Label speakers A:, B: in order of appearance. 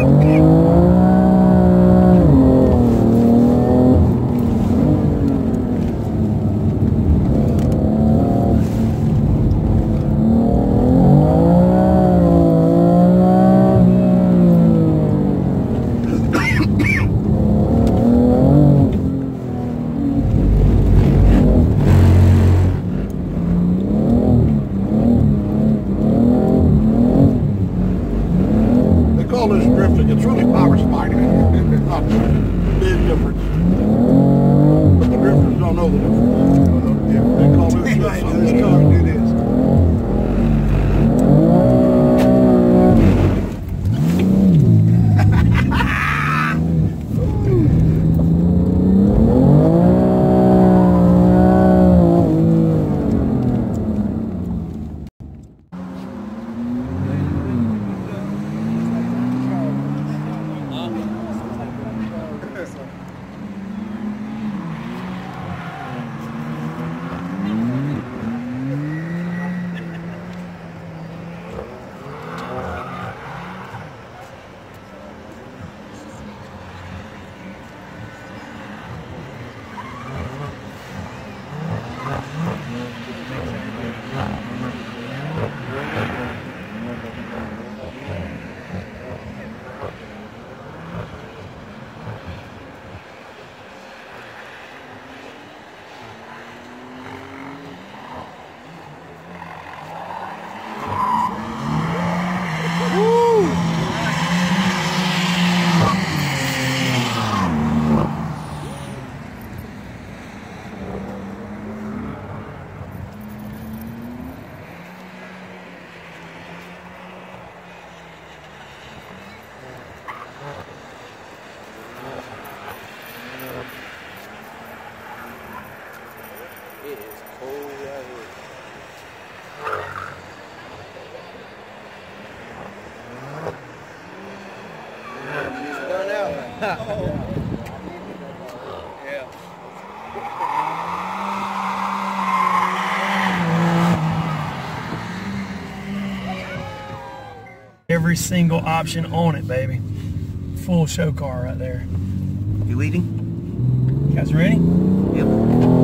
A: Música something. It's really power spike. It's not big difference. But the drifters don't know the difference. If they call it something
B: Every
C: single option on it, baby. Full show car right there.
B: You leading?
C: You guys ready?
B: Yep.